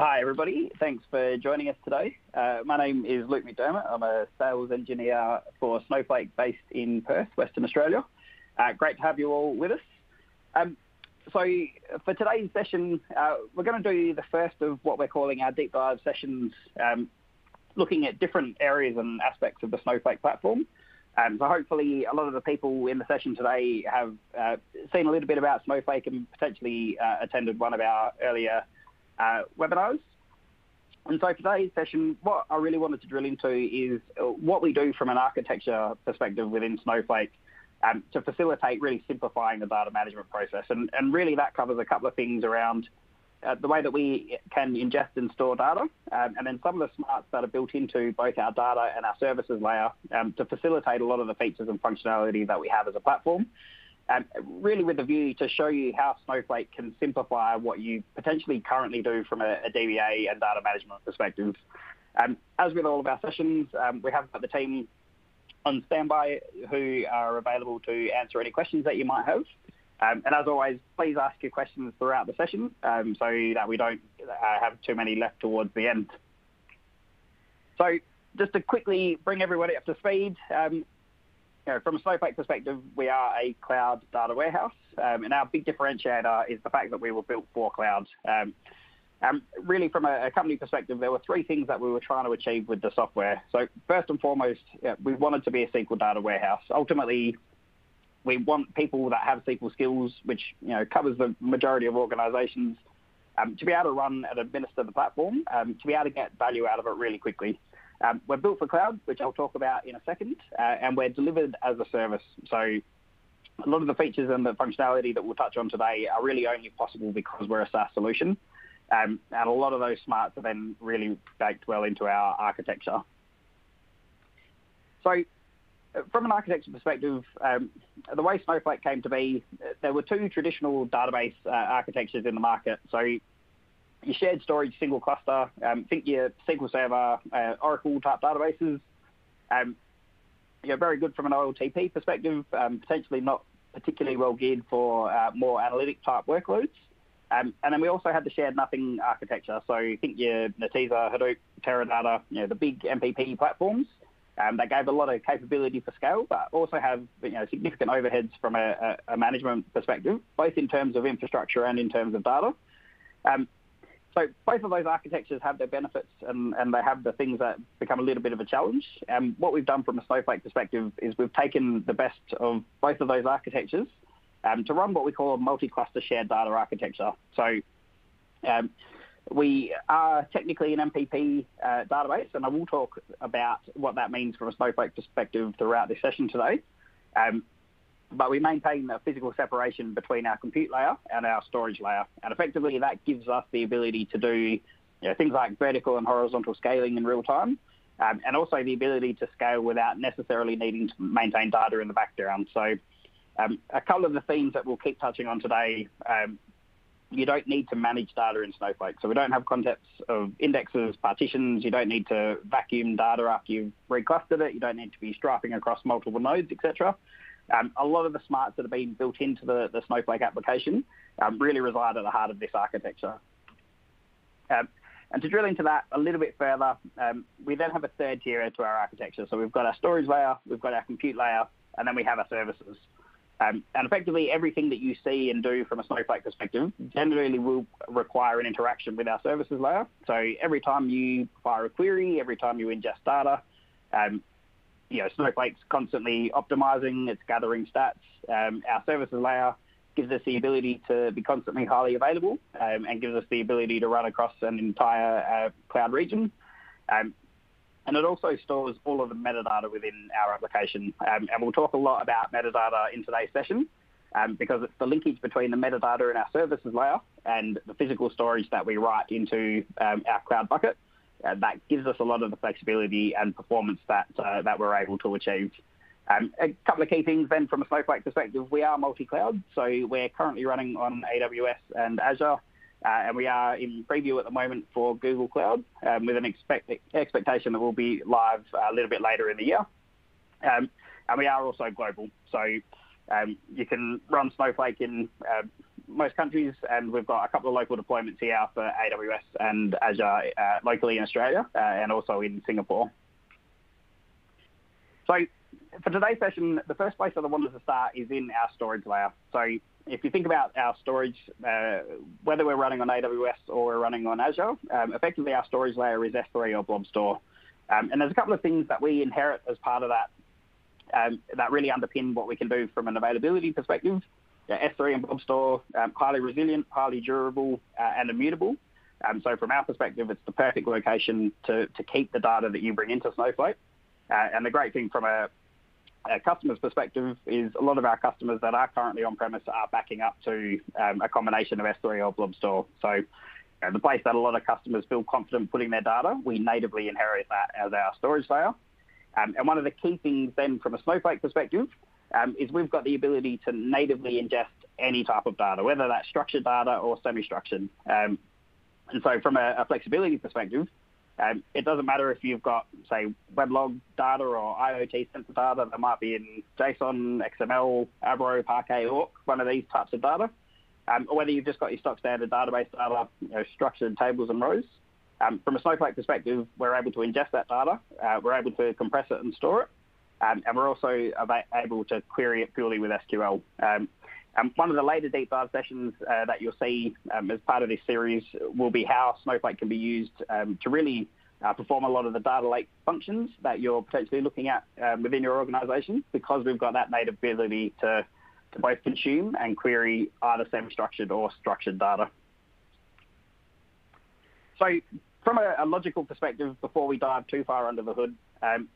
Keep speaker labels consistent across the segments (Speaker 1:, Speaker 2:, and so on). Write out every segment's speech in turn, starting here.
Speaker 1: Hi, everybody. Thanks for joining us today. Uh, my name is Luke McDermott. I'm a sales engineer for Snowflake based in Perth, Western Australia. Uh, great to have you all with us. Um, so for today's session, uh, we're going to do the first of what we're calling our deep dive sessions, um, looking at different areas and aspects of the Snowflake platform. Um, so hopefully a lot of the people in the session today have uh, seen a little bit about Snowflake and potentially uh, attended one of our earlier uh, webinars. And so for today's session, what I really wanted to drill into is uh, what we do from an architecture perspective within Snowflake um, to facilitate really simplifying the data management process. And, and really that covers a couple of things around uh, the way that we can ingest and store data, um, and then some of the smarts that are built into both our data and our services layer um, to facilitate a lot of the features and functionality that we have as a platform. Um, really with the view to show you how Snowflake can simplify what you potentially currently do from a, a DBA and data management perspective. Um, as with all of our sessions, um, we have got the team on standby who are available to answer any questions that you might have. Um, and as always, please ask your questions throughout the session um, so that we don't uh, have too many left towards the end. So just to quickly bring everybody up to speed, um, you know, from a Snowflake perspective, we are a cloud data warehouse, um, and our big differentiator is the fact that we were built for cloud. Um, um, really, from a, a, company perspective, there were three things that we were trying to achieve with the software. So first and foremost, yeah, we wanted to be a SQL data warehouse. Ultimately, we want people that have SQL skills, which you know covers the majority of organizations, um, to be able to run and administer the platform, um, to be able to get value out of it really quickly. Um, we're built for cloud, which I'll talk about in a second, uh, and we're delivered as a service. So a lot of the features and the functionality that we'll touch on today are really only possible because we're a SaaS solution. Um, and a lot of those smarts are then really baked well into our architecture. So uh, from an architecture perspective, um, the way Snowflake came to be, there were two traditional database uh, architectures in the market. So your shared storage single cluster, um, think your SQL Server, uh, Oracle type databases. Um, you know, very good from an OLTP perspective, um, potentially not particularly well geared for uh, more analytic type workloads. Um, and then we also had the shared nothing architecture. So think your Netezza, Hadoop, Teradata, you know, the big MPP platforms. Um, that gave a lot of capability for scale, but also have you know, significant overheads from a, a, a management perspective, both in terms of infrastructure and in terms of data. Um, so both of those architectures have their benefits and, and they have the things that become a little bit of a challenge. And what we've done from a Snowflake perspective is we've taken the best of both of those architectures um, to run what we call a multi-cluster shared data architecture. So um, we are technically an MPP uh, database, and I will talk about what that means from a Snowflake perspective throughout this session today. Um, but we maintain a physical separation between our compute layer and our storage layer. And effectively, that gives us the ability to do you know, things like vertical and horizontal scaling in real time, um, and also the ability to scale without necessarily needing to maintain data in the background. So um, a couple of the themes that we'll keep touching on today, um, you don't need to manage data in Snowflake. So we don't have concepts of indexes, partitions. You don't need to vacuum data after you've reclustered it. You don't need to be striping across multiple nodes, etc. Um, a lot of the smarts that have been built into the, the Snowflake application um, really reside at the heart of this architecture. Um, and to drill into that a little bit further, um, we then have a third tier to our architecture. So we've got our storage layer, we've got our compute layer, and then we have our services. Um, and effectively, everything that you see and do from a Snowflake perspective generally will require an interaction with our services layer. So every time you fire a query, every time you ingest data, um, you know, Snowflake's constantly optimizing, it's gathering stats. Um, our services layer gives us the ability to be constantly highly available um, and gives us the ability to run across an entire uh, cloud region. Um, and it also stores all of the metadata within our application. Um, and we'll talk a lot about metadata in today's session um, because it's the linkage between the metadata in our services layer and the physical storage that we write into um, our cloud bucket uh, that gives us a lot of the flexibility and performance that uh, that we're able to achieve. Um, a couple of key things then from a Snowflake perspective, we are multi-cloud, so we're currently running on AWS and Azure, uh, and we are in preview at the moment for Google Cloud um, with an expect expectation that we'll be live a little bit later in the year. Um, and we are also global, so um, you can run Snowflake in uh, most countries, and we've got a couple of local deployments here for AWS and Azure uh, locally in Australia uh, and also in Singapore. So for today's session, the first place that I wanted to start is in our storage layer. So if you think about our storage, uh, whether we're running on AWS or we're running on Azure, um, effectively our storage layer is S3 or Blob Store. Um, and there's a couple of things that we inherit as part of that um, that really underpin what we can do from an availability perspective. Yeah, S3 and Blob Store, um, highly resilient, highly durable, uh, and immutable. Um, so from our perspective, it's the perfect location to, to keep the data that you bring into Snowflake. Uh, and the great thing from a, a, customer's perspective is a lot of our customers that are currently on-premise are backing up to um, a combination of S3 or Blob Store. So you know, the place that a lot of customers feel confident putting their data, we natively inherit that as our storage layer. Um, and one of the key things then from a Snowflake perspective um, is we've got the ability to natively ingest any type of data, whether that's structured data or semi-structured. Um, and so from a, a flexibility perspective, um, it doesn't matter if you've got, say, weblog data or IoT sensor data that might be in JSON, XML, Avro, Parquet, ORC, one of these types of data, um, or whether you've just got your stock standard database data, you know, structured tables and rows. Um, from a Snowflake perspective, we're able to ingest that data, uh, we're able to compress it and store it, um, and we're also able to query it purely with SQL. Um, and one of the later deep dive sessions uh, that you'll see um, as part of this series will be how Snowflake can be used um, to really uh, perform a lot of the data lake functions that you're potentially looking at um, within your organization because we've got that native ability to, to both consume and query either semi-structured or structured data. So from a, a, logical perspective, before we dive too far under the hood, um,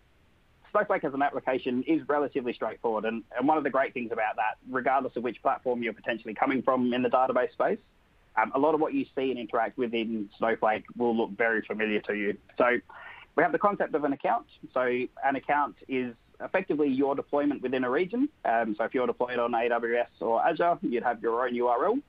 Speaker 1: Snowflake as an application is relatively straightforward. And, and one of the great things about that, regardless of which platform you're potentially coming from in the database space, um, a lot of what you see and interact with in Snowflake will look very familiar to you. So we have the concept of an account. So an account is effectively your deployment within a region. Um, so if you're deployed on AWS or Azure, you'd have your own URL.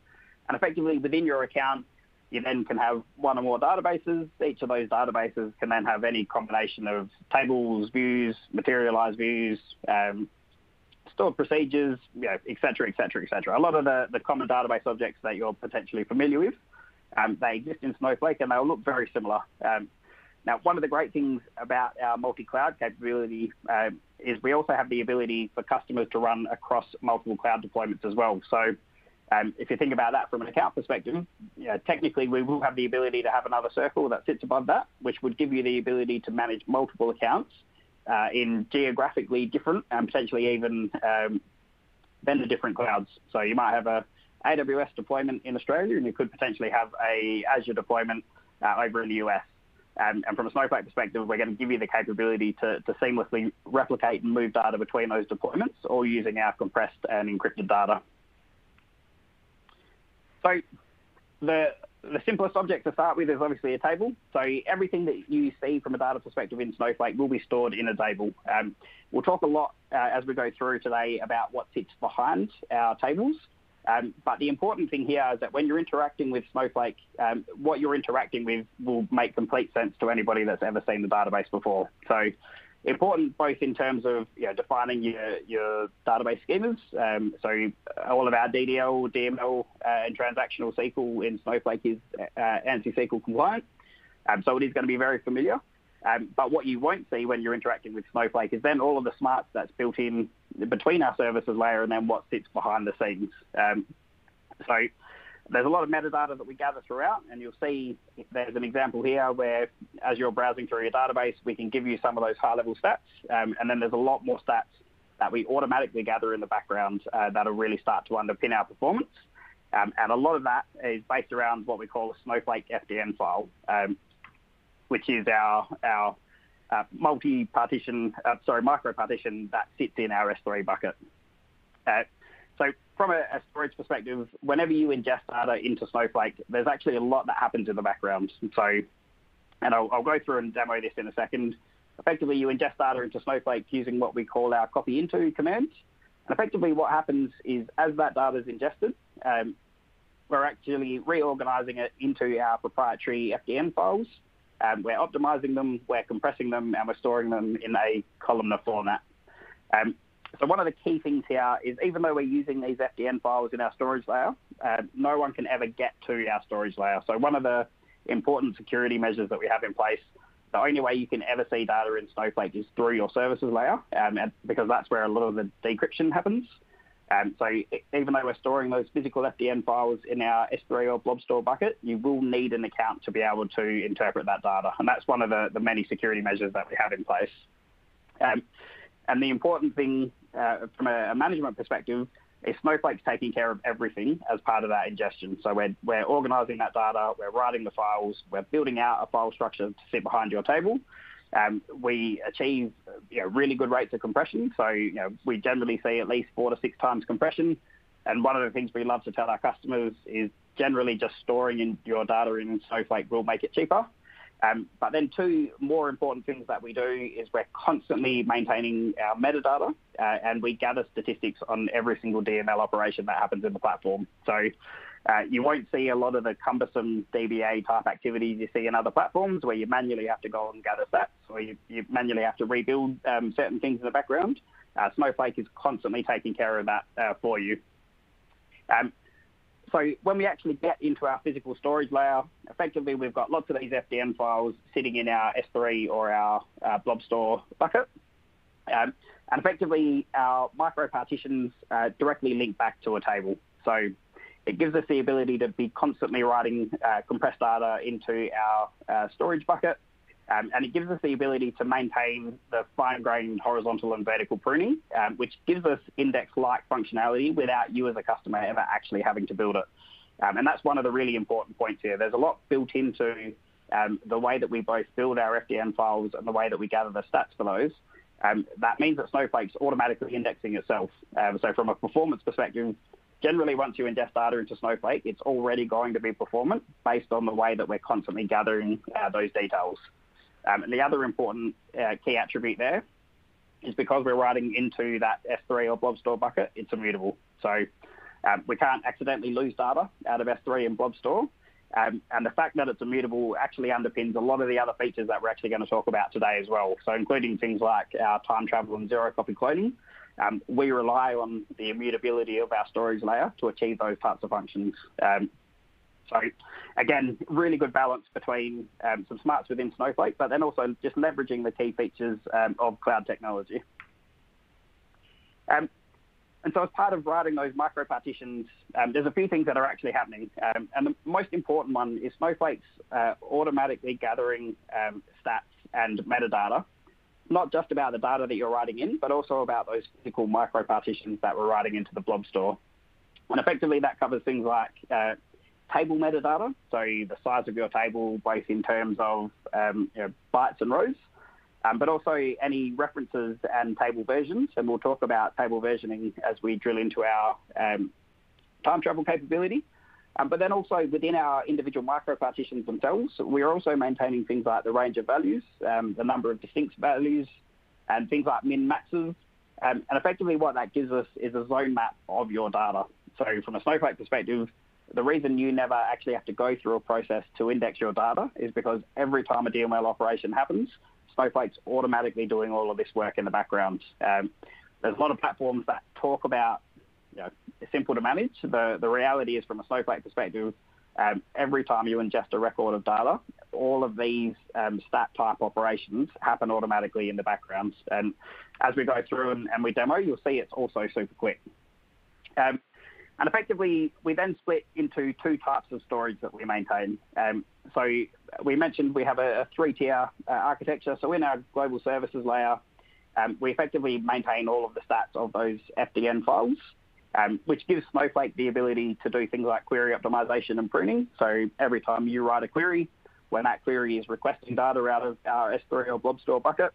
Speaker 1: And effectively within your account, you then can have one or more databases. Each of those databases can then have any combination of tables, views, materialized views, um, stored procedures, you know, et cetera, et cetera, et cetera. A lot of the, the common database objects that you're potentially familiar with, um, they exist in Snowflake and they'll look very similar. Um, now, one of the great things about our multi-cloud capability um, is we also have the ability for customers to run across multiple cloud deployments as well. So um, if you think about that from an account perspective, know, technically we will have the ability to have another circle that sits above that, which would give you the ability to manage multiple accounts uh, in geographically different and potentially even um, vendor different clouds. So you might have a AWS deployment in Australia, and you could potentially have a Azure deployment uh, over in the US. Um, and from a Snowflake perspective, we're going to give you the capability to, to seamlessly replicate and move data between those deployments, all using our compressed and encrypted data. So the the simplest object to start with is obviously a table. So everything that you see from a data perspective in Snowflake will be stored in a table. Um, we'll talk a lot uh, as we go through today about what sits behind our tables. Um, but the important thing here is that when you're interacting with Snowflake, um, what you're interacting with will make complete sense to anybody that's ever seen the database before. So important both in terms of you know, defining your, your database schemas. Um, so all of our DDL, DML, uh, and transactional SQL in Snowflake is uh, ANSI SQL compliant. Um, so it is going to be very familiar. Um, but what you won't see when you're interacting with Snowflake is then all of the smarts that's built in between our services layer and then what sits behind the scenes. Um, so there's a lot of metadata that we gather throughout, and you'll see there's an example here where as you're browsing through your database, we can give you some of those high-level stats, um, and then there's a lot more stats that we automatically gather in the background uh, that'll really start to underpin our performance. Um, and a lot of that is based around what we call a Snowflake FDN file, um, which is our, our uh, multi-partition, uh, sorry, micro-partition that sits in our S3 bucket. Uh, so from a, a, storage perspective, whenever you ingest data into Snowflake, there's actually a lot that happens in the background. So, and I'll, I'll go through and demo this in a second. Effectively, you ingest data into Snowflake using what we call our copy into command. And effectively, what happens is as that data is ingested, um, we're actually reorganizing it into our proprietary FDN files. Um, we're optimizing them, we're compressing them, and we're storing them in a columnar format. Um, so one of the key things here is even though we're using these FDN files in our storage layer, uh, no one can ever get to our storage layer. So one of the important security measures that we have in place, the only way you can ever see data in Snowflake is through your services layer, um, because that's where a lot of the decryption happens. Um, so even though we're storing those physical FDN files in our S3 or blob store bucket, you will need an account to be able to interpret that data. And that's one of the, the many security measures that we have in place. Um, and the important thing uh, from a, a, management perspective is Snowflake's taking care of everything as part of that ingestion. So we're, we're organizing that data, we're writing the files, we're building out a file structure to sit behind your table, um, we achieve you know, really good rates of compression. So you know, we generally see at least four to six times compression. And one of the things we love to tell our customers is generally just storing in your data in Snowflake will make it cheaper. Um, but then two more important things that we do is we're constantly maintaining our metadata uh, and we gather statistics on every single DML operation that happens in the platform. So uh, you won't see a lot of the cumbersome DBA type activities you see in other platforms where you manually have to go and gather stats or you, you manually have to rebuild um, certain things in the background. Uh, Snowflake is constantly taking care of that uh, for you. Um, so when we actually get into our physical storage layer, effectively we've got lots of these FDN files sitting in our S3 or our uh, blob store bucket. Um, and effectively our micro partitions uh, directly link back to a table. So it gives us the ability to be constantly writing uh, compressed data into our uh, storage bucket, um, and it gives us the ability to maintain the fine-grained horizontal and vertical pruning, um, which gives us index-like functionality without you as a customer ever actually having to build it. Um, and that's one of the really important points here. There's a lot built into um, the way that we both build our FDN files and the way that we gather the stats for those. Um, that means that Snowflake's automatically indexing itself. Um, so from a performance perspective, generally once you ingest data into Snowflake, it's already going to be performant based on the way that we're constantly gathering uh, those details. Um, and the other important uh, key attribute there is because we're writing into that S3 or blob store bucket, it's immutable. So um, we can't accidentally lose data out of S3 and blob store. Um, and the fact that it's immutable actually underpins a lot of the other features that we're actually going to talk about today as well. So including things like our time travel and zero copy cloning, um, we rely on the immutability of our storage layer to achieve those types of functions. Um, so again, really good balance between um, some smarts within Snowflake, but then also just leveraging the key features um, of cloud technology. Um, and so as part of writing those micro partitions, um, there's a few things that are actually happening. and the most important one is Snowflake's uh, automatically gathering stats and metadata not just about the data that you're writing in, but also about those physical micro partitions that we're writing into the blob store. And effectively, that covers things like uh, table metadata, so the size of your table, both in terms of um, you know, bytes and rows, um, but also any references and table versions. And we'll talk about table versioning as we drill into our um, time travel capability. Um, but then also within our individual micro-partitions themselves, we are also maintaining things like the range of values, um, the number of distinct values, and things like min-maxes. Um, and effectively what that gives us is a zone map of your data. So from a Snowflake perspective, the reason you never actually have to go through a process to index your data is because every time a DML operation happens, Snowflake's automatically doing all of this work in the background. Um, there's a lot of platforms that talk about you know, simple to manage. The, the reality is from a Snowflake perspective, um, every time you ingest a record of data, all of these um, stat type operations happen automatically in the background. And as we go through and, and we demo, you'll see it's also super quick. Um, and effectively, we then split into two types of storage that we maintain. Um, so we mentioned we have a, a three-tier uh, architecture. So in our global services layer, um, we effectively maintain all of the stats of those FDN files um, which gives Snowflake the ability to do things like query optimization and pruning. So every time you write a query, when that query is requesting data out of our S3 or blob store bucket,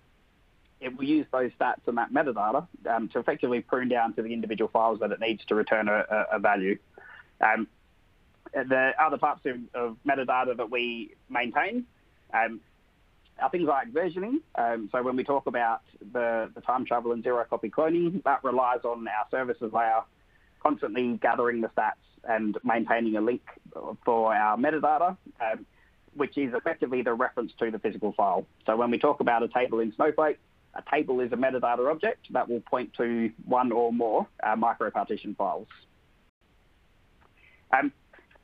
Speaker 1: it will use those stats and that metadata um, to effectively prune down to the individual files that it needs to return a, a value. Um, the other types of, of, metadata that we maintain um, are things like versioning. Um, so when we talk about the, the time travel and zero copy cloning, that relies on our services layer constantly gathering the stats and maintaining a link for our metadata, um, which is effectively the reference to the physical file. So when we talk about a table in Snowflake, a table is a metadata object that will point to one or more uh, micro partition files. Um,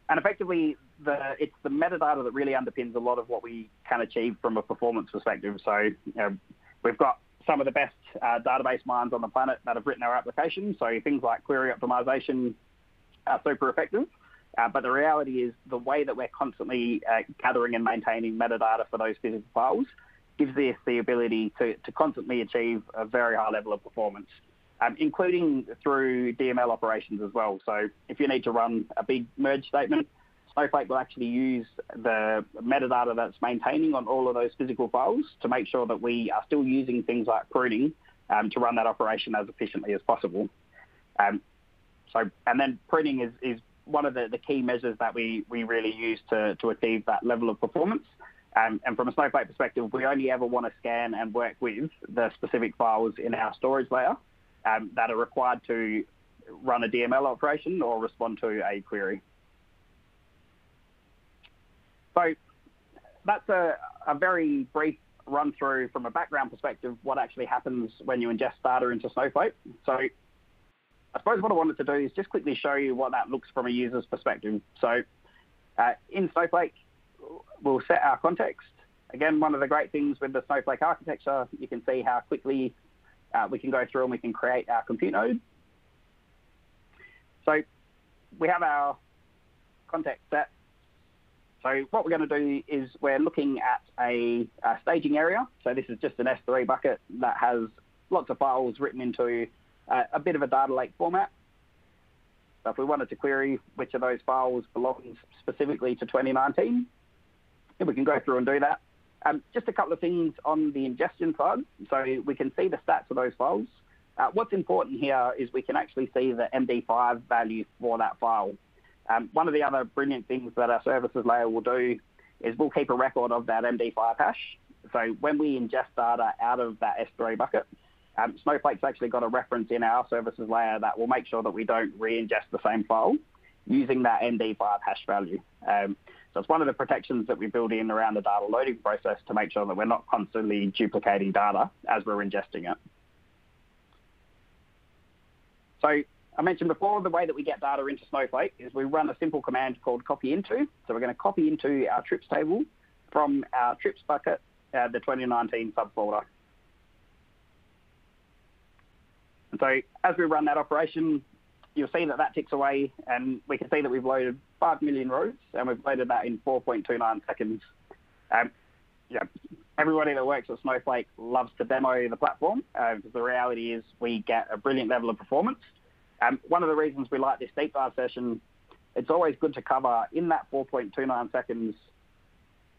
Speaker 1: and effectively, the, it's the metadata that really underpins a lot of what we can achieve from a performance perspective. So you know, we've got some of the best uh, database minds on the planet that have written our application. So things like query optimization are super effective. Uh, but the reality is the way that we're constantly uh, gathering and maintaining metadata for those physical files gives us the ability to, to constantly achieve a very high level of performance, um, including through DML operations as well. So if you need to run a big merge statement, Snowflake will actually use the metadata that's maintaining on all of those physical files to make sure that we are still using things like pruning um, to run that operation as efficiently as possible. Um, so, and then pruning is, is one of the, the key measures that we, we really use to, to achieve that level of performance. Um, and from a Snowflake perspective, we only ever want to scan and work with the specific files in our storage layer um, that are required to run a DML operation or respond to a query. So that's a, a very brief run through from a background perspective what actually happens when you ingest data into Snowflake. So I suppose what I wanted to do is just quickly show you what that looks from a user's perspective. So uh, in Snowflake, we'll set our context. Again, one of the great things with the Snowflake architecture, you can see how quickly uh, we can go through and we can create our compute node. So we have our context set so what we're going to do is we're looking at a, a, staging area. So this is just an S3 bucket that has lots of files written into uh, a bit of a data lake format. So if we wanted to query which of those files belongs specifically to 2019, we can go through and do that. Um, just a couple of things on the ingestion side. So we can see the stats of those files. Uh, what's important here is we can actually see the MD5 value for that file. Um, one of the other brilliant things that our services layer will do is we'll keep a record of that MD5 hash. So when we ingest data out of that S3 bucket, um, Snowflake's actually got a reference in our services layer that will make sure that we don't re-ingest the same file using that MD5 hash value. Um, it's one of the protections that we build in around the data loading process to make sure that we're not constantly duplicating data as we're ingesting it. So I mentioned before, the way that we get data into Snowflake is we run a simple command called copy into. So we're going to copy into our trips table from our trips bucket, uh, the 2019 subfolder. And so as we run that operation, you'll see that that ticks away, and we can see that we've loaded 5 million rows, and we've loaded that in 4.29 seconds. Um, yeah, everybody that works at Snowflake loves to demo the platform, uh, because the reality is we get a brilliant level of performance. Um, one of the reasons we like this deep dive session, it's always good to cover in that 4.29 seconds,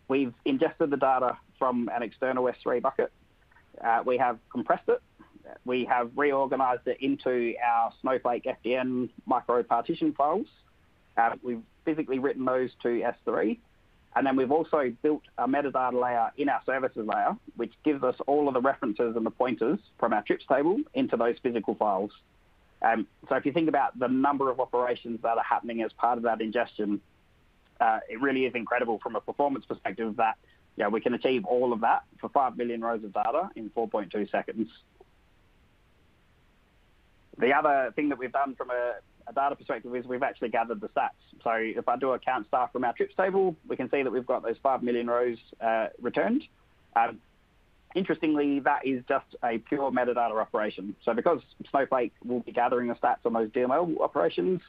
Speaker 1: we've ingested the data from an external S3 bucket. Uh, we have compressed it. We have reorganized it into our Snowflake FDN micro partition files. Uh, we've physically written those to S3. And then we've also built a metadata layer in our services layer, which gives us all of the references and the pointers from our trips table into those physical files. Um, so if you think about the number of operations that are happening as part of that ingestion, uh, it really is incredible from a performance perspective that yeah, we can achieve all of that for 5 million rows of data in 4.2 seconds. The other thing that we've done from a, a, data perspective is we've actually gathered the stats. So if I do a count star from our trips table, we can see that we've got those 5 million rows uh, returned. Um, Interestingly, that is just a pure metadata operation. So because Snowflake will be gathering the stats on those DML operations,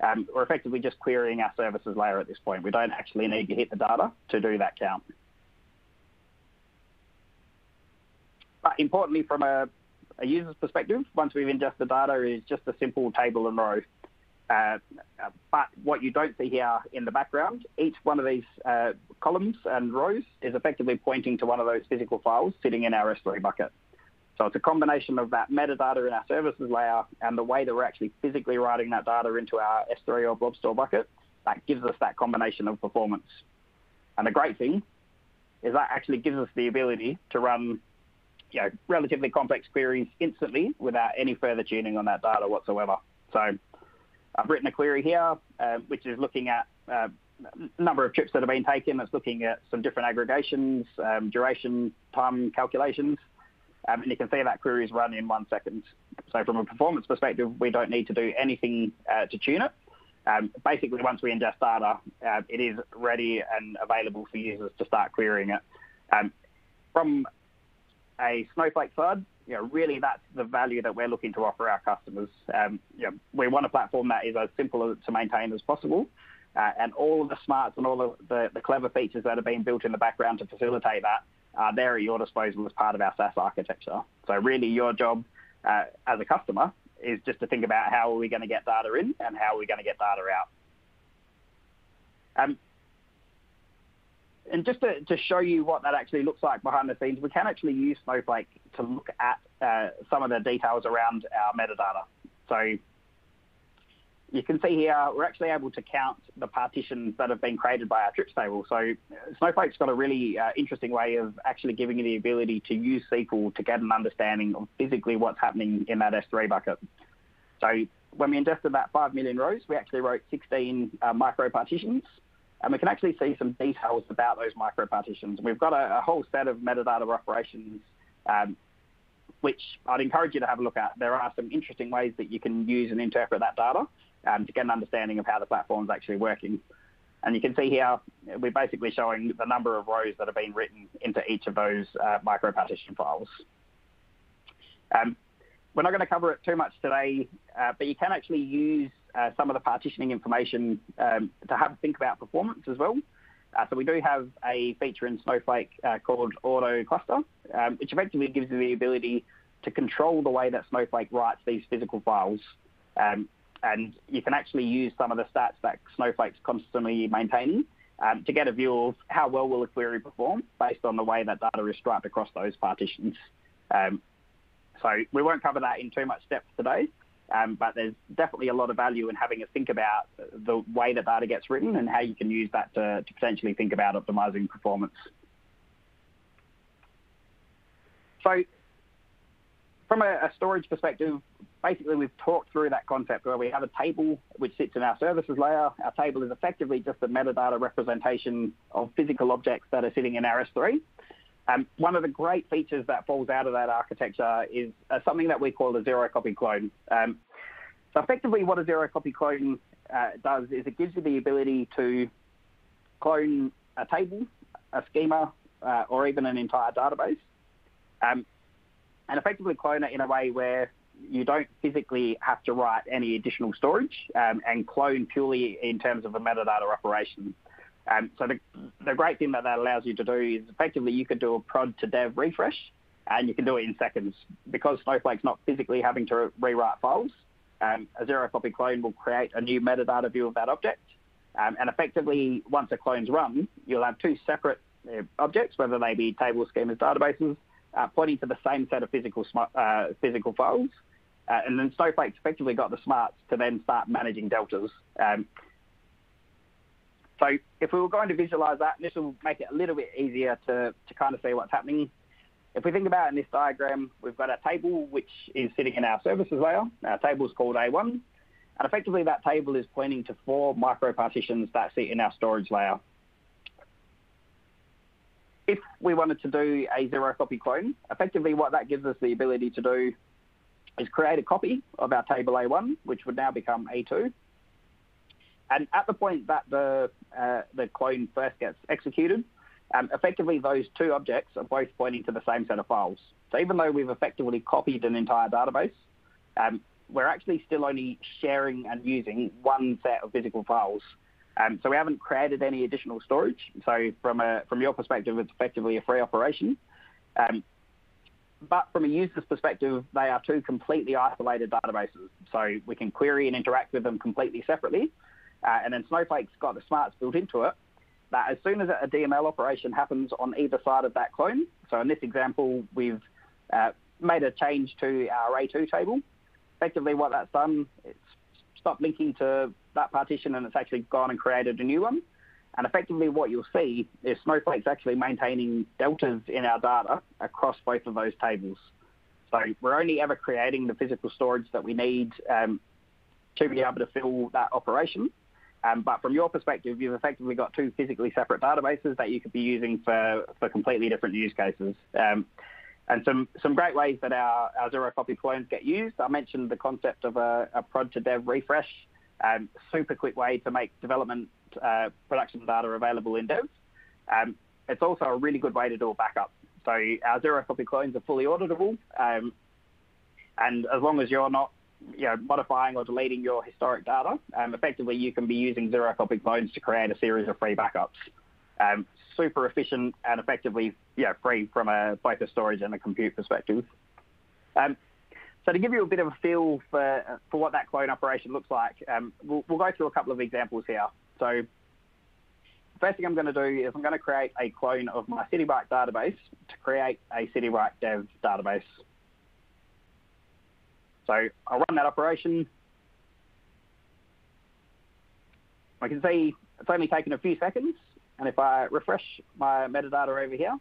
Speaker 1: um, we're effectively just querying our services layer at this point. We don't actually need to hit the data to do that count. But importantly, from a, a user's perspective, once we've ingested the data, is just a simple table and row. Uh, but what you don't see here in the background, each one of these uh, columns and rows is effectively pointing to one of those physical files sitting in our S3 bucket. So it's a combination of that metadata in our services layer and the way that we're actually physically writing that data into our S3 or Blob Store bucket that gives us that combination of performance. And the great thing is that actually gives us the ability to run you know, relatively complex queries instantly without any further tuning on that data whatsoever. So I've written a query here, uh, which is looking at uh, a number of trips that have been taken. It's looking at some different aggregations, um, duration, time calculations, um, and you can see that query is run in one second. So from a performance perspective, we don't need to do anything uh, to tune it. um, basically once we ingest data, uh, it is ready and available for users to start querying it. Um, from a Snowflake side, you know, really that's the value that we're looking to offer our customers. Um, you know, we want a platform that is as simple to maintain as possible, uh, and all of the smarts and all of the, the clever features that have been built in the background to facilitate that are there at your disposal as part of our SaaS architecture. So really your job uh, as a customer is just to think about how are we going to get data in and how are we going to get data out. Um, and just to, to, show you what that actually looks like behind the scenes, we can actually use Snowflake to look at uh, some of the details around our metadata. So you can see here, we're actually able to count the partitions that have been created by our trips table. So Snowflake's got a really uh, interesting way of actually giving you the ability to use SQL to get an understanding of physically what's happening in that S3 bucket. So when we ingested that 5 million rows, we actually wrote 16 uh, micro partitions. And we can actually see some details about those micro partitions. We've got a, a whole set of metadata operations um, which I'd encourage you to have a look at. There are some interesting ways that you can use and interpret that data um, to get an understanding of how the platform is actually working. And you can see here, we're basically showing the number of rows that have been written into each of those uh, micro partition files. Um, we're not going to cover it too much today, uh, but you can actually use uh, some of the partitioning information um, to have think about performance as well. Uh, so we do have a feature in Snowflake uh, called Auto Cluster, um, which effectively gives you the ability to control the way that Snowflake writes these physical files. Um, and you can actually use some of the stats that Snowflake's constantly maintaining um, to get a view of how well will a query perform based on the way that data is striped across those partitions. Um, so we won't cover that in too much depth today, um, but there's definitely a lot of value in having a think about the way that data gets written and how you can use that to, to potentially think about optimizing performance. So from a, a, storage perspective, basically we've talked through that concept where we have a table which sits in our services layer. Our table is effectively just a metadata representation of physical objects that are sitting in our S3. Um, one of the great features that falls out of that architecture is uh, something that we call a zero copy clone. Um, so effectively what a zero copy clone uh, does is it gives you the ability to clone a table, a schema, uh, or even an entire database. Um, and effectively clone it in a way where you don't physically have to write any additional storage um, and clone purely in terms of a metadata operation. Um, so the, the great thing that that allows you to do is effectively you could do a prod to dev refresh and you can do it in seconds. Because Snowflake's not physically having to rewrite files, um, a zero copy clone will create a new metadata view of that object. Um, and effectively, once a clone's run, you'll have two separate uh, objects, whether they be table schemas, databases, uh, pointing to the same set of physical uh, physical files. Uh, and then Snowflake's effectively got the smarts to then start managing deltas. Um, so if we were going to visualize that, this will make it a little bit easier to, to kind of see what's happening. If we think about in this diagram, we've got a table which is sitting in our services layer. Our table is called A1. And effectively that table is pointing to four micro partitions that sit in our storage layer. If we wanted to do a zero copy clone, effectively what that gives us the ability to do is create a copy of our table A1, which would now become A2. And at the point that the, uh, the clone first gets executed, um, effectively those two objects are both pointing to the same set of files. So even though we've effectively copied an entire database, um, we're actually still only sharing and using one set of physical files. Um, so we haven't created any additional storage. So from a from your perspective, it's effectively a free operation. Um, but from a user's perspective, they are two completely isolated databases. So we can query and interact with them completely separately. Uh, and then Snowflake's got the smarts built into it that as soon as a DML operation happens on either side of that clone, so in this example, we've uh, made a change to our A2 table. Effectively what that's done, it's stopped linking to that partition and it's actually gone and created a new one. And effectively what you'll see is Snowflake's actually maintaining deltas in our data across both of those tables. So we're only ever creating the physical storage that we need um, to be able to fill that operation. Um, but from your perspective, you've effectively got two physically separate databases that you could be using for, for completely different use cases. Um, and some, some great ways that our, our zero copy clones get used. I mentioned the concept of a, a prod to dev refresh. Um, super quick way to make development uh, production data available in Dev. Um, it's also a really good way to do a backup. So our zero copy clones are fully auditable, um, and as long as you're not you know, modifying or deleting your historic data, um, effectively you can be using zero copy clones to create a series of free backups. Um, super efficient and effectively know, free from a, both a storage and a compute perspective. Um, so to give you a bit of a feel for, for what that clone operation looks like, um, we'll, we'll, go through a couple of examples here. So first thing I'm going to do is I'm going to create a clone of my Citibike database to create a Citibike dev database. So I'll run that operation. I can see it's only taken a few seconds, and if I refresh my metadata over here,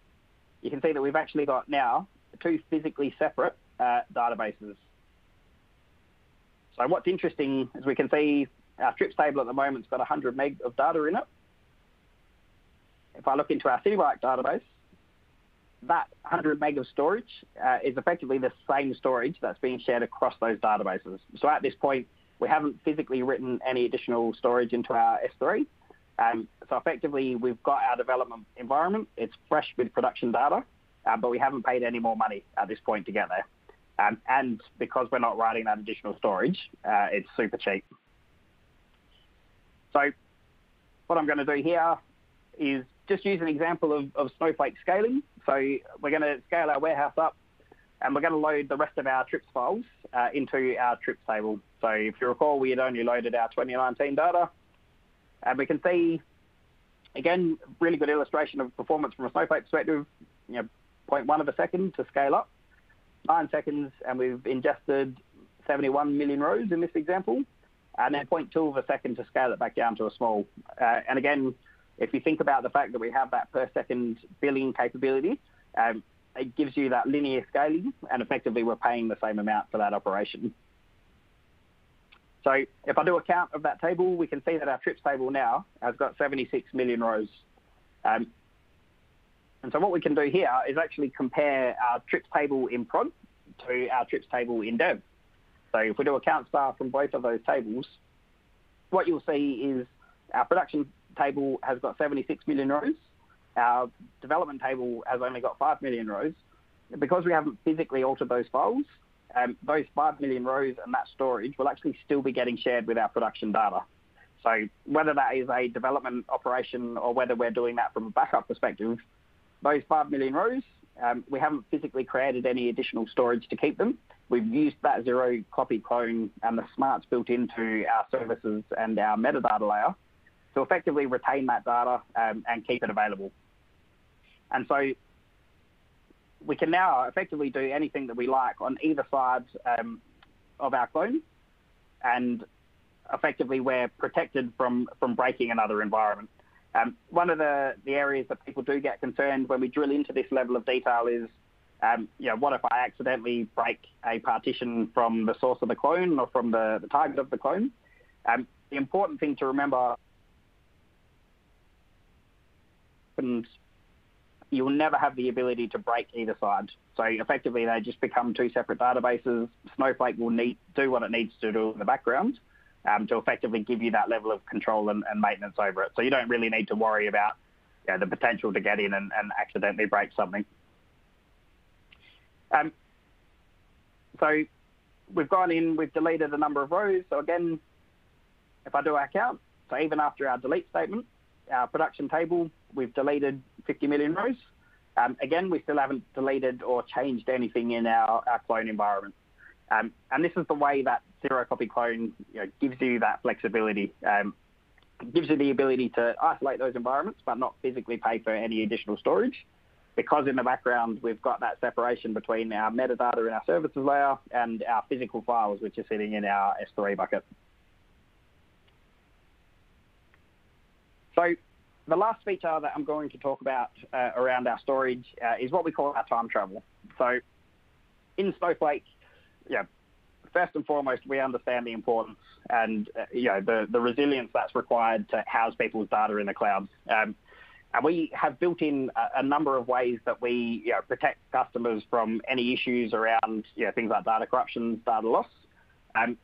Speaker 1: you can see that we've actually got now two physically separate uh, databases. So what's interesting is we can see our trips table at the moment has got 100 meg of data in it. If I look into our Citibike database, that 100 meg of storage uh, is effectively the same storage that's being shared across those databases. So at this point, we haven't physically written any additional storage into our S3. Um, so effectively, we've got our development environment. It's fresh with production data, uh, but we haven't paid any more money at this point to get there. Um, and because we're not writing that additional storage, uh, it's super cheap. So what I'm going to do here is just use an example of, of Snowflake scaling. So we're going to scale our warehouse up and we're going to load the rest of our trips files uh, into our trips table. So if you recall, we had only loaded our 2019 data. And we can see, again, really good illustration of performance from a Snowflake perspective, you know, 0.1 of a second to scale up, 9 seconds, and we've ingested 71 million rows in this example, and then 0.2 of a second to scale it back down to a small. Uh, and again, if you think about the fact that we have that per second billing capability, um, it gives you that linear scaling, and effectively we're paying the same amount for that operation. So if I do a count of that table, we can see that our trips table now has got 76 million rows. Um, and so what we can do here is actually compare our trips table in prod to our trips table in dev. So if we do a count star from both of those tables, what you'll see is our production table has got 76 million rows. Our development table has only got 5 million rows. Because we haven't physically altered those files, um, those 5 million rows and that storage will actually still be getting shared with our production data. So whether that is a development operation or whether we're doing that from a backup perspective, those 5 million rows, um, we haven't physically created any additional storage to keep them. We've used that zero copy clone and the smarts built into our services and our metadata layer to effectively retain that data um, and keep it available. And so we can now effectively do anything that we like on either side um, of our clone, and effectively we're protected from, from breaking another environment. Um, one of the, the areas that people do get concerned when we drill into this level of detail is, um, you know, what if I accidentally break a partition from the source of the clone or from the, the target of the clone? Um, the important thing to remember happens, you'll never have the ability to break either side. So effectively, they just become two separate databases. Snowflake will need do what it needs to do in the background um, to effectively give you that level of control and, and, maintenance over it. So you don't really need to worry about you know, the potential to get in and, and accidentally break something. Um, so we've gone in, we've deleted a number of rows. So again, if I do our count, so even after our delete statement, our production table, we've deleted 50 million rows. Um, again, we still haven't deleted or changed anything in our, our clone environment. Um, and this is the way that zero copy clone you know, gives you that flexibility. Um, gives you the ability to isolate those environments, but not physically pay for any additional storage. Because in the background, we've got that separation between our metadata in our services layer and our physical files, which are sitting in our S3 bucket. So the last feature that I'm going to talk about uh, around our storage uh, is what we call our time travel. So in Snowflake, yeah, first and foremost, we understand the importance and uh, you know the, the resilience that's required to house people's data in the cloud. Um, and we have built in a, a, number of ways that we you know, protect customers from any issues around you know, things like data corruption, data loss. Um,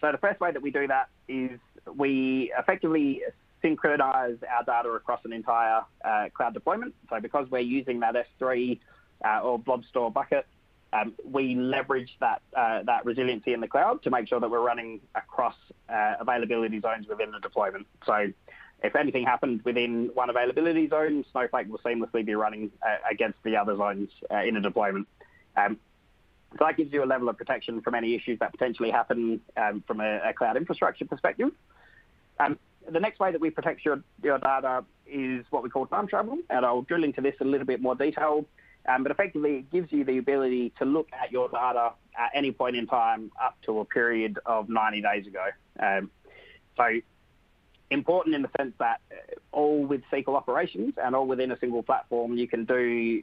Speaker 1: so the first way that we do that is we effectively synchronize our data across an entire uh, cloud deployment. So because we're using that S3 uh, or blob store bucket, um, we leverage that uh, that resiliency in the cloud to make sure that we're running across uh, availability zones within the deployment. So if anything happened within one availability zone, Snowflake will seamlessly be running uh, against the other zones uh, in a deployment. Um, so that gives you a level of protection from any issues that potentially happen um, from a, a, cloud infrastructure perspective. Um, the next way that we protect your, your data is what we call time travel, and I'll drill into this a little bit more detail. Um, but effectively, it gives you the ability to look at your data at any point in time up to a period of 90 days ago. Um, so important in the sense that uh, all with SQL operations and all within a single platform, you can do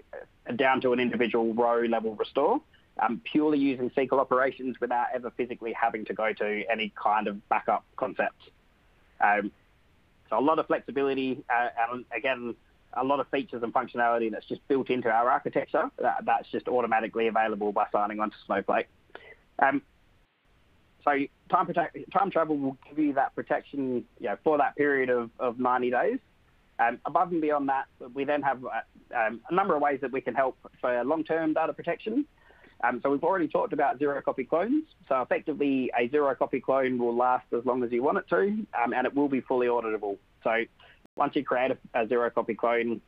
Speaker 1: down to an individual row level restore, um, purely using SQL operations without ever physically having to go to any kind of backup concept. Um, so a lot of flexibility, uh, and again, a lot of features and functionality that's just built into our architecture that, that's just automatically available by signing onto Snowflake. Um, so time, protect, time travel will give you that protection you know, for that period of, of 90 days. Um, above and beyond that, we then have uh, um, a number of ways that we can help for long-term data protection. Um, so we've already talked about zero copy clones. So effectively, a zero copy clone will last as long as you want it to, um, and it will be fully auditable. So once you create a, a, zero copy clone,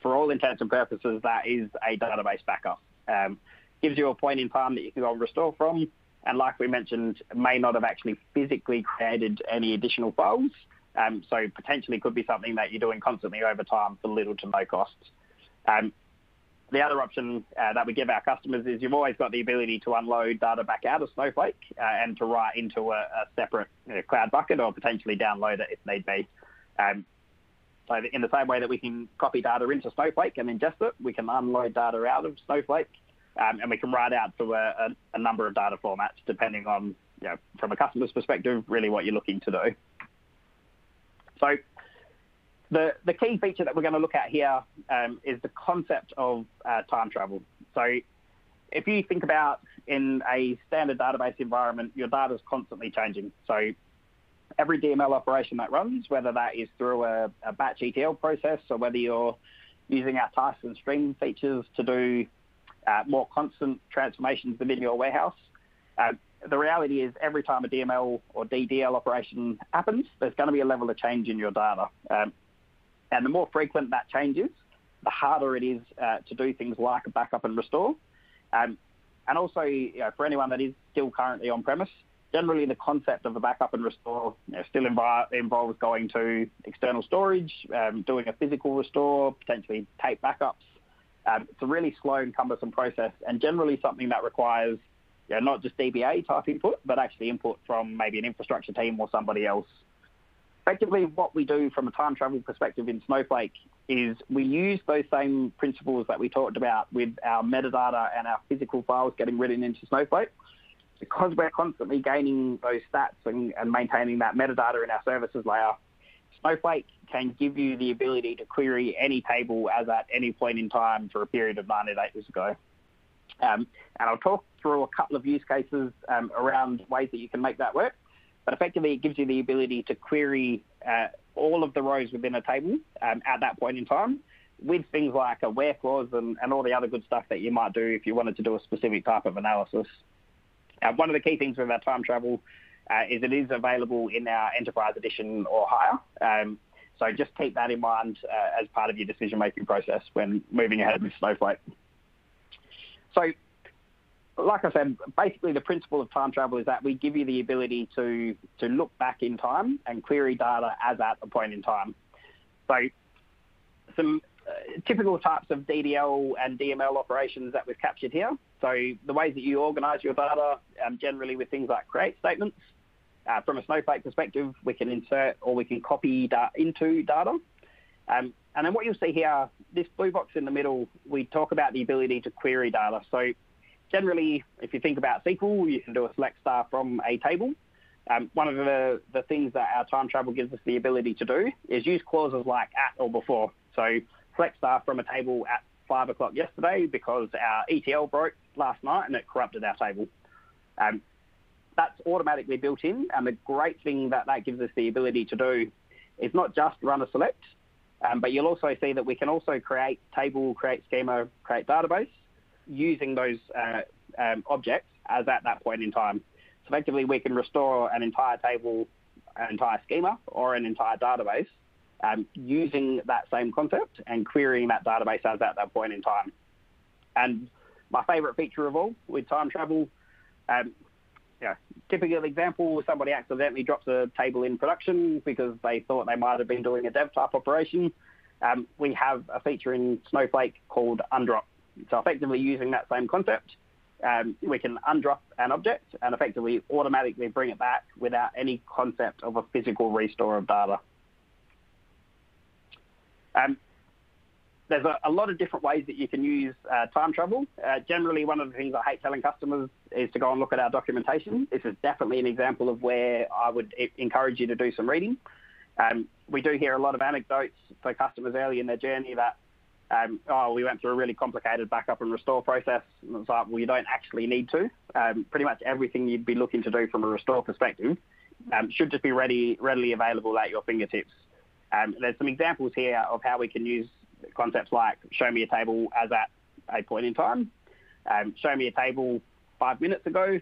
Speaker 1: for all intents and purposes, that is a database backup. Um, gives you a point in time that you can go and restore from, and like we mentioned, may not have actually physically created any additional files. Um, so potentially could be something that you're doing constantly over time for little to no cost. Um, the other option uh, that we give our customers is you've always got the ability to unload data back out of Snowflake uh, and to write into a, a separate you know, cloud bucket or potentially download it if need be. Um, so in the same way that we can copy data into Snowflake and ingest it, we can unload data out of Snowflake um, and we can write out to a, a, a, number of data formats depending on, you know, from a customer's perspective, really what you're looking to do. So the, the key feature that we're going to look at here um, is the concept of uh, time travel. So if you think about in a standard database environment, your data is constantly changing. So every DML operation that runs, whether that is through a, a batch ETL process or whether you're using our tasks and stream features to do uh, more constant transformations within your warehouse, uh, the reality is every time a DML or DDL operation happens, there's going to be a level of change in your data. Um, and the more frequent that change is, the harder it is uh, to do things like backup and restore. Um, and also, you know, for anyone that is still currently on premise, generally the concept of a backup and restore you know, still inv- involves going to external storage, um, doing a physical restore, potentially tape backups. Um, it's a really slow and cumbersome process, and generally something that requires you know, not just DBA type input, but actually input from maybe an infrastructure team or somebody else effectively what we do from a time travel perspective in Snowflake is we use those same principles that we talked about with our metadata and our physical files getting written into Snowflake. Because we're constantly gaining those stats and, and maintaining that metadata in our services layer, Snowflake can give you the ability to query any table as at any point in time for a period of 90 days ago. Um, and I'll talk through a couple of use cases um, around ways that you can make that work. But effectively, it gives you the ability to query uh, all of the rows within a table um, at that point in time with things like a where clause and, and all the other good stuff that you might do if you wanted to do a specific type of analysis. Uh, one of the key things with our time travel uh, is it is available in our enterprise edition or higher. Um, so just keep that in mind uh, as part of your decision-making process when moving ahead with Snowflake. So like I said, basically the principle of time travel is that we give you the ability to to look back in time and query data as at a point in time. So some uh, typical types of DDL and DML operations that we've captured here. So the ways that you organize your data, um, generally with things like create statements. Uh, from a Snowflake perspective, we can insert or we can copy da- into data. Um, and then what you'll see here, this blue box in the middle, we talk about the ability to query data. So generally, if you think about SQL, you can do a select star from a table. Um, one of the, the things that our time travel gives us the ability to do is use clauses like at or before. So select star from a table at 5 o'clock yesterday because our ETL broke last night and it corrupted our table. Um, that's automatically built in, and the great thing that that gives us the ability to do is not just run a select, um, but you'll also see that we can also create table, create schema, create database using those uh, um, objects as at that point in time. So effectively, we can restore an entire table, an entire schema, or an entire database um, using that same concept and querying that database as at that point in time. And my favorite feature of all with time travel, um, yeah, typical example, somebody accidentally drops a table in production because they thought they might have been doing a dev type operation. Um, we have a feature in Snowflake called undrop. So effectively using that same concept, um, we can undrop an object and effectively automatically bring it back without any concept of a physical restore of data. Um, there's a, a, lot of different ways that you can use uh, time travel. Uh, generally, one of the things I hate telling customers is to go and look at our documentation. This is definitely an example of where I would encourage you to do some reading. Um, we do hear a lot of anecdotes for customers early in their journey that, um, oh, we went through a really complicated backup and restore process. And it's like, well, you don't actually need to. Um, pretty much everything you'd be looking to do from a restore perspective um, should just be ready, readily available at your fingertips. Um, there's some examples here of how we can use concepts like show me a table as at a point in time, um, show me a table five minutes ago,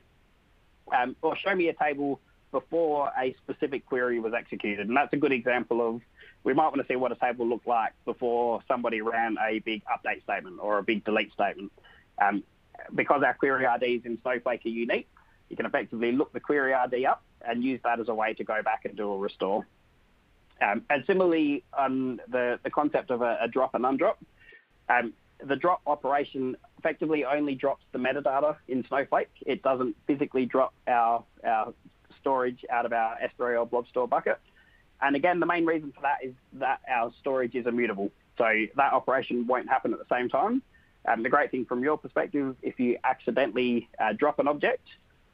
Speaker 1: um, or show me a table before a specific query was executed. And that's a good example of we might want to see what a table looked like before somebody ran a big update statement or a big delete statement. Um, because our query IDs in Snowflake are unique, you can effectively look the query ID up and use that as a way to go back and do a restore. Um, and similarly, on the, the concept of a, a drop and undrop, um, the drop operation effectively only drops the metadata in Snowflake. It doesn't physically drop our, our storage out of our S3 or blob store bucket. And again, the main reason for that is that our storage is immutable. So that operation won't happen at the same time. Um, the great thing from your perspective, if you accidentally uh, drop an object,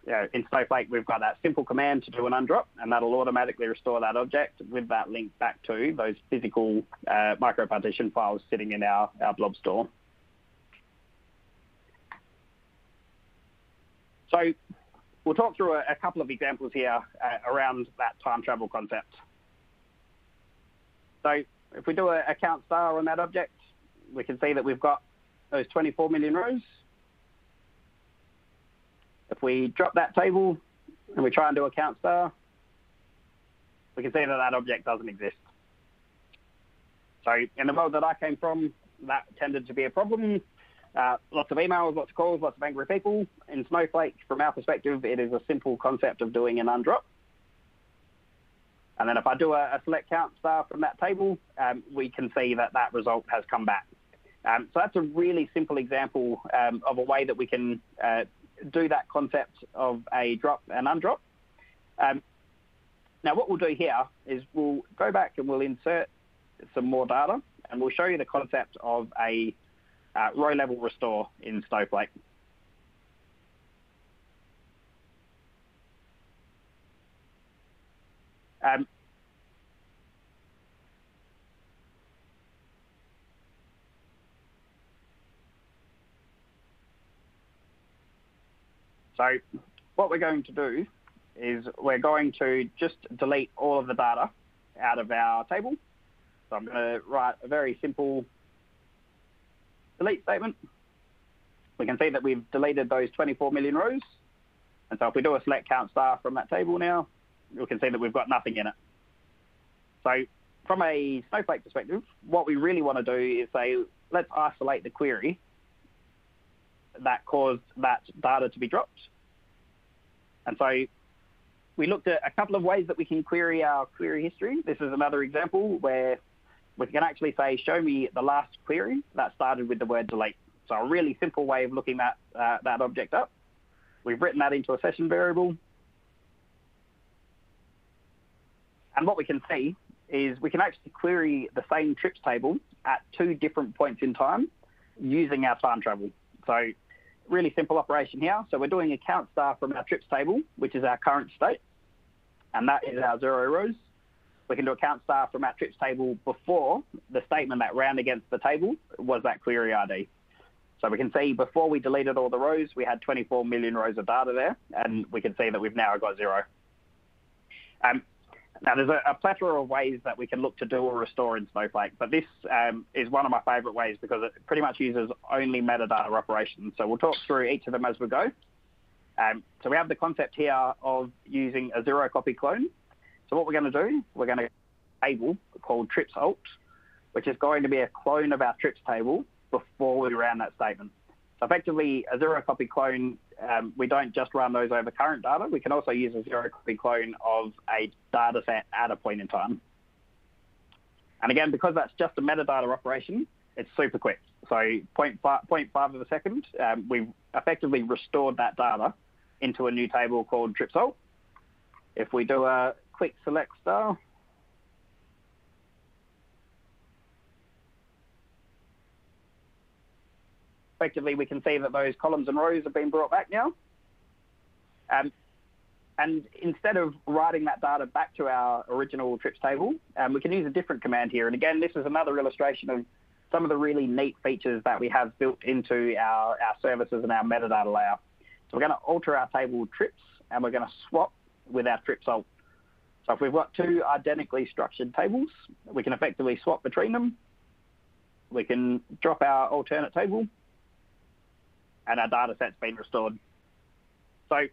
Speaker 1: you know, in Snowflake, we've got that simple command to do an undrop, and that'll automatically restore that object with that link back to those physical uh, micropartition files sitting in our, our blob store. So we'll talk through a, a couple of examples here uh, around that time travel concept. So if we do a, a count star on that object, we can see that we've got those 24 million rows if we drop that table and we try and do a count star, we can see that that object doesn't exist. So in the world that I came from, that tended to be a problem. Uh, lots of emails, lots of calls, lots of angry people. In Snowflake, from our perspective, it is a simple concept of doing an undrop. And then if I do a, a select count star from that table, um, we can see that that result has come back. Um, so that's a really simple example um, of a way that we can uh, do that concept of a drop and undrop. Um, now what we'll do here is we'll go back and we'll insert some more data and we'll show you the concept of a uh, row level restore in Snowflake. Um, So what we're going to do is we're going to just delete all of the data out of our table. So I'm going to write a very simple delete statement. We can see that we've deleted those 24 million rows. And so if we do a select count star from that table now, we can see that we've got nothing in it. So from a Snowflake perspective, what we really want to do is say, let's isolate the query that caused that data to be dropped. And so we looked at a couple of ways that we can query our query history. This is another example where we can actually say, show me the last query that started with the word delete. So a really simple way of looking that, uh, that object up. We've written that into a session variable. And what we can see is we can actually query the same trips table at two different points in time using our time travel. So really simple operation here. So we're doing a count star from our trips table, which is our current state, and that is our zero rows. We can do a count star from our trips table before the statement that ran against the table was that query ID. So we can see before we deleted all the rows, we had 24 million rows of data there, and we can see that we've now got zero. Um, now, there's a, a, plethora of ways that we can look to do or restore in Snowflake, but this um, is one of my favorite ways because it pretty much uses only metadata operations. So we'll talk through each of them as we go. Um, so we have the concept here of using a zero copy clone. So what we're going to do, we're going to table called trips alt, which is going to be a clone of our trips table before we ran that statement. So effectively, a zero copy clone, um, we don't just run those over current data. We can also use a zero copy clone of a data set at a point in time. And again, because that's just a metadata operation, it's super quick. So 0.5, 0.5 of a second, um, we've effectively restored that data into a new table called trips alt. If we do a quick select star, effectively we can see that those columns and rows have been brought back now. Um, and instead of writing that data back to our original trips table, um, we can use a different command here. And again, this is another illustration of some of the really neat features that we have built into our, our services and our metadata layer. So we're going to alter our table trips, and we're going to swap with our trips alt. So if we've got two identically structured tables, we can effectively swap between them. We can drop our alternate table, and our data set's been restored. So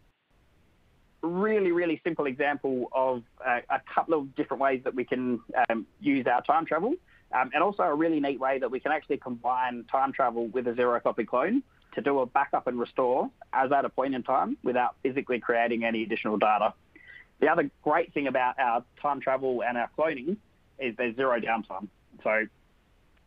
Speaker 1: really, really simple example of uh, a couple of different ways that we can um, use our time travel, um, and also a really neat way that we can actually combine time travel with a zero copy clone to do a backup and restore as at a point in time without physically creating any additional data. The other great thing about our time travel and our cloning is there's zero downtime. So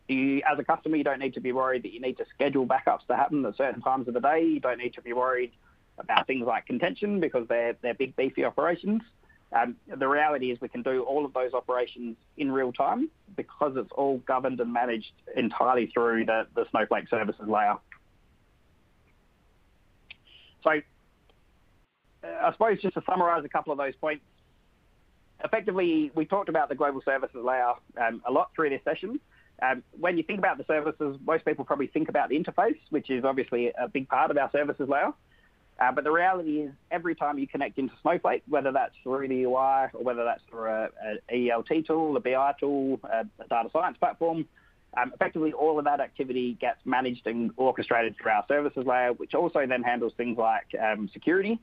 Speaker 1: you, as a customer, you don't need to be worried that you need to schedule backups to happen at certain times of the day. You don't need to be worried about things like contention because they're, they're big, beefy operations. Um, the reality is we can do all of those operations in real time because it's all governed and managed entirely through the, the Snowflake services layer. So I suppose just to summarize a couple of those points, effectively, we talked about the global services layer um, a lot through this session. Um, when you think about the services, most people probably think about the interface, which is obviously a big part of our services layer. Uh, but the reality is, every time you connect into Snowflake, whether that's through the UI or whether that's through a, a ELT tool, a BI tool, a, a data science platform, um, effectively all of that activity gets managed and orchestrated through our services layer, which also then handles things like um, security.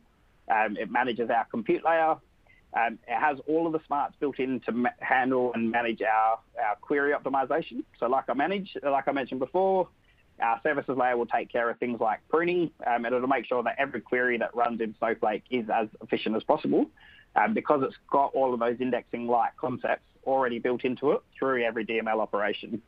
Speaker 1: Um, it manages our compute layer, um, it has all of the smarts built in to ma- handle and manage our, our query optimization. So like I manage, like I mentioned before, our services layer will take care of things like pruning, um, and it'll make sure that every query that runs in Snowflake is as efficient as possible um, because it's got all of those indexing-like concepts already built into it through every DML operation.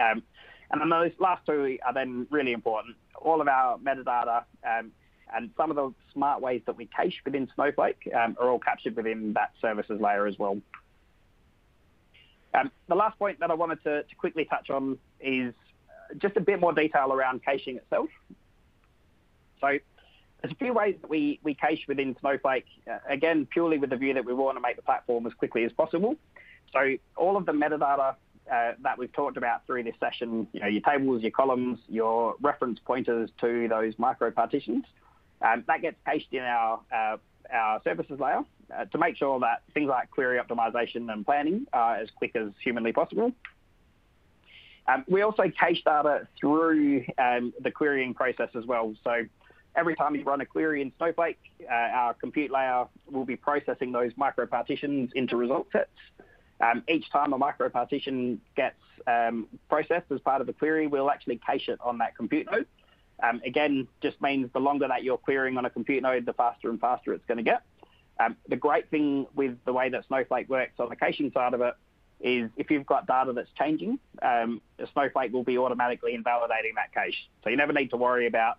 Speaker 1: Um, and then those last two are then really important. All of our metadata um, and some of the smart ways that we cache within Snowflake um, are all captured within that services layer as well. Um, the last point that I wanted to, to, quickly touch on is just a bit more detail around caching itself. So there's a few ways that we, we cache within Snowflake, uh, again, purely with the view that we want to make the platform as quickly as possible. So all of the metadata uh, that we've talked about through this session, you know, your tables, your columns, your reference pointers to those micro partitions, um, that gets cached in our, uh, our services layer uh, to make sure that things like query optimization and planning are as quick as humanly possible. Um, we also cache data through um, the querying process as well. So every time you run a query in Snowflake, uh, our compute layer will be processing those micro partitions into result sets. Um, each time a micro partition gets um, processed as part of the query, we'll actually cache it on that compute node. Um, again, just means the longer that you're querying on a compute node, the faster and faster it's going to get. Um, the great thing with the way that Snowflake works on the caching side of it is if you've got data that's changing, um, Snowflake will be automatically invalidating that cache. So you never need to worry about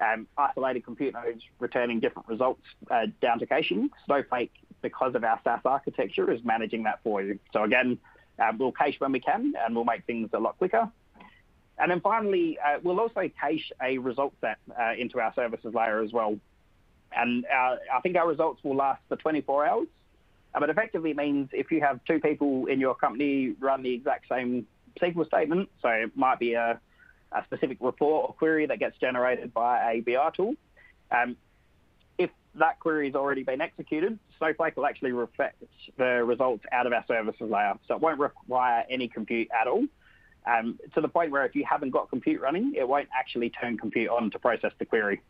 Speaker 1: um, isolated compute nodes returning different results uh, down to caching. Snowflake, because of our SaaS architecture, is managing that for you. So again, uh, we'll cache when we can, and we'll make things a lot quicker. And then finally, uh, we'll also cache a result set uh, into our services layer as well. And our, I think our results will last for 24 hours. Uh, but effectively means if you have two people in your company run the exact same SQL statement, so it might be a, a specific report or query that gets generated by a BI tool. Um, if that query has already been executed, Snowflake will actually reflect the results out of our services layer. So it won't require any compute at all. Um, to the point where if you haven't got compute running, it won't actually turn compute on to process the query.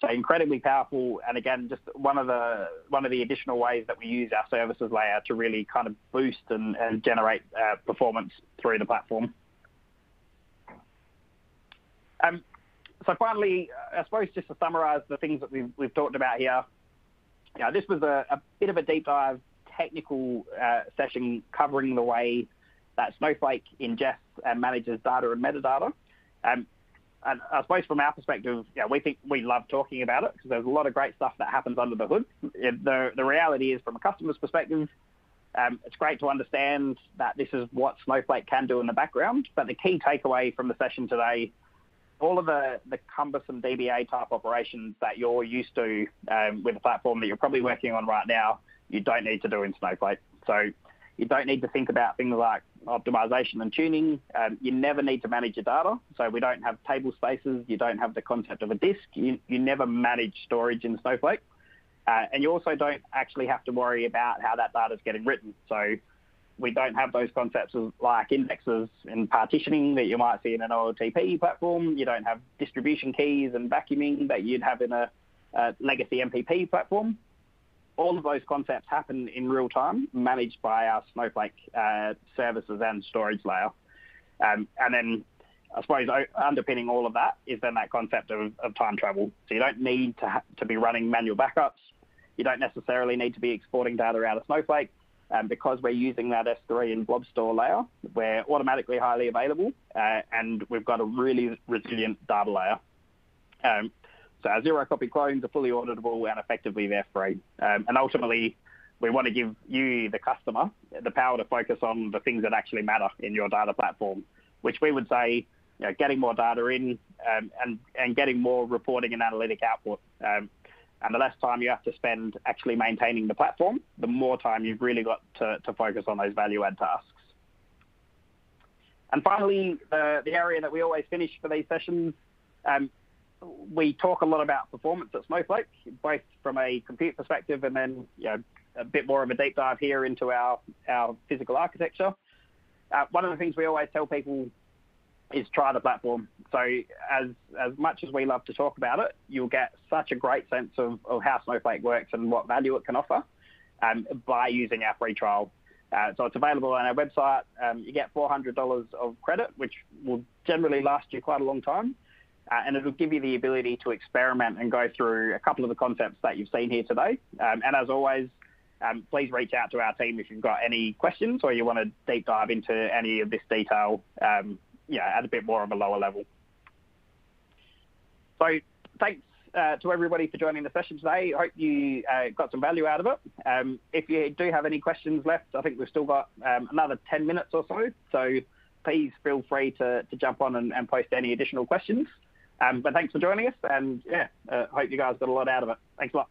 Speaker 1: So incredibly powerful, and again, just one of the one of the additional ways that we use our services layer to really kind of boost and, and generate uh, performance through the platform. Um, so finally, I suppose just to summarise the things that we've, we've talked about here, know, this was a, a bit of a deep dive technical uh, session covering the way that Snowflake ingests and manages data and metadata. Um, and I suppose from our perspective, yeah, we think we love talking about it because there's a lot of great stuff that happens under the hood. It, the, the reality is, from a customer's perspective, um, it's great to understand that this is what Snowflake can do in the background. But the key takeaway from the session today, all of the, the cumbersome DBA type operations that you're used to um, with the platform that you're probably working on right now, you don't need to do in Snowflake. So you don't need to think about things like optimization and tuning. Um, you never need to manage your data. So we don't have table spaces. You don't have the concept of a disk. You, you never manage storage in Snowflake. Uh, and you also don't actually have to worry about how that data is getting written. So we don't have those concepts of like indexes and partitioning that you might see in an OLTP platform. You don't have distribution keys and vacuuming that you'd have in a, a legacy MPP platform all of those concepts happen in real time, managed by our Snowflake uh, services and storage layer. Um, and then I suppose underpinning all of that is then that concept of, of time travel. So you don't need to, to be running manual backups. You don't necessarily need to be exporting data out of Snowflake. Um, because we're using that S3 and Blob Store layer, we're automatically highly available, uh, and we've got a really resilient data layer. Um, so our zero copy clones are fully auditable and effectively they're free. Um, and ultimately, we want to give you, the customer, the power to focus on the things that actually matter in your data platform, which we would say, you know, getting more data in um, and, and getting more reporting and analytic output. Um, and the less time you have to spend actually maintaining the platform, the more time you've really got to, to focus on those value add tasks. And finally, the, the area that we always finish for these sessions um, we talk a lot about performance at Snowflake, both from a compute perspective and then you know, a bit more of a deep dive here into our, our physical architecture. Uh, one of the things we always tell people is try the platform. So as as much as we love to talk about it, you'll get such a great sense of, of how Snowflake works and what value it can offer um, by using our free trial. Uh, so it's available on our website. Um, you get $400 of credit, which will generally last you quite a long time uh, and it'll give you the ability to experiment and go through a couple of the concepts that you've seen here today. Um, and as always, um, please reach out to our team if you've got any questions or you want to deep dive into any of this detail um, yeah, at a bit more of a lower level. So thanks uh, to everybody for joining the session today. I hope you uh, got some value out of it. Um, if you do have any questions left, I think we've still got um, another 10 minutes or so. So please feel free to, to jump on and, and post any additional questions. Um, but thanks for joining us, and yeah, uh, hope you guys got a lot out of it. Thanks a lot.